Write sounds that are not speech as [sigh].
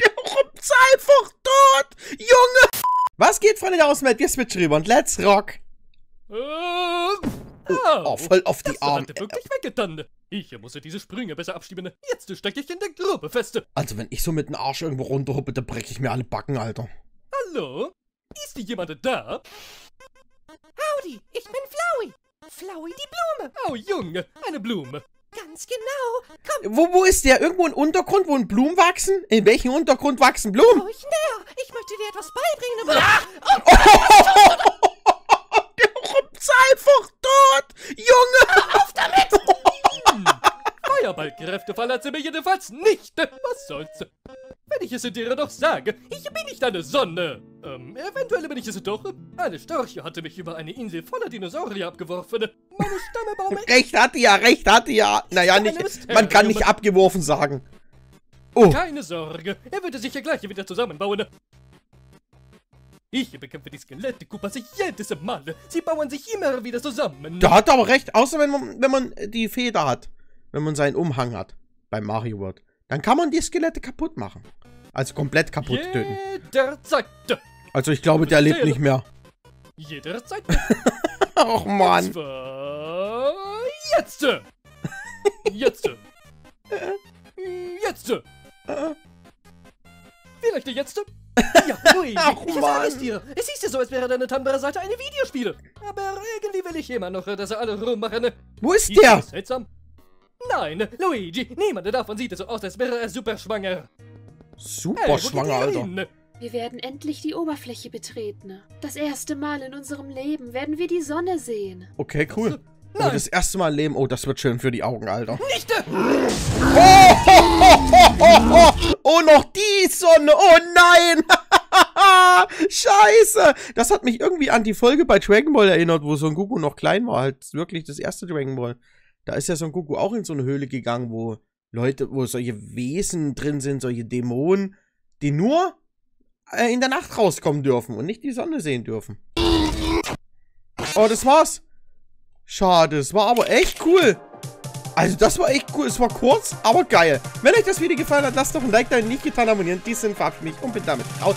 Der rumpft einfach tot! Junge! Was geht, Freunde der Außenwelt? Wir switchen rüber und let's rock! Ähm, Oh, voll auf die das hat Arme. er wirklich weggetan. Ich musste diese Sprünge besser abschieben. Jetzt stecke ich in der Grube fest. Also, wenn ich so mit dem Arsch irgendwo runterhuppe, dann breche ich mir alle Backen, Alter. Hallo? Ist jemand da? Howdy, ich bin Flowey. Flowey die Blume. Oh, Junge, eine Blume. Ganz genau. Komm Wo, wo ist der? Irgendwo ein Untergrund, wo ein Blumen wachsen? In welchem Untergrund wachsen Blumen? ruhig näher. Ich möchte dir etwas beibringen. [laughs] Der rumpft einfach tot! Junge! Auf damit! [laughs] Feuerballkräfte verlassen mich jedenfalls nicht. Was soll's? Wenn ich es dir doch sage, ich bin nicht eine Sonne. Ähm, eventuell bin ich es doch. Eine Störche hatte mich über eine Insel voller Dinosaurier abgeworfen. Meine Stammebaume [laughs] Recht hatte ja, recht hatte ja. Naja, nicht, man kann nicht abgeworfen sagen. Oh, Keine Sorge, er würde sich ja gleich wieder zusammenbauen. Ich bekämpfe die Skelette, Koopas jedes Mal. Sie bauen sich immer wieder zusammen. da hat er aber recht. Außer wenn man, wenn man die Feder hat. Wenn man seinen Umhang hat. Beim Mario World. Dann kann man die Skelette kaputt machen. Also komplett kaputt töten. Jederzeit. Also ich glaube, der lebt nicht mehr. Jederzeit. [laughs] Och Mann. Jetzt. Jetzt. Jetzt. Vielleicht jetzt? Ja, Luigi, [laughs] Ach, ich sage es dir. Es ist ja so, als wäre deine Tumblr-Seite eine Videospiele. Aber irgendwie will ich immer noch, dass sie alle rummachen. Wo ist Ist der? das seltsam? Nein, Luigi, niemand davon sieht so aus, als wäre er super schwanger. Super Hey, schwanger, ihr Alter. hin? Wir werden endlich die Oberfläche betreten. Das erste Mal in unserem Leben werden wir die Sonne sehen. Okay, cool. Oh, Nein. das erste Mal leben. Oh, das wird schön für die Augen, Alter. Nicht! Oh, [laughs] noch die Sonne. Oh nein. [laughs] Scheiße. Das hat mich irgendwie an die Folge bei Dragon Ball erinnert, wo Son Goku noch klein war. Halt wirklich das erste Dragon Ball. Da ist ja Son Goku auch in so eine Höhle gegangen, wo Leute, wo solche Wesen drin sind, solche Dämonen, die nur äh, in der Nacht rauskommen dürfen und nicht die Sonne sehen dürfen. Oh, das war's. Schade, es war aber echt cool. Also das war echt cool. Es war kurz, aber geil. Wenn euch das Video gefallen hat, lasst doch ein Like da. Wenn nicht getan, abonnieren. Dies sind verabschiedet mich und bin damit raus.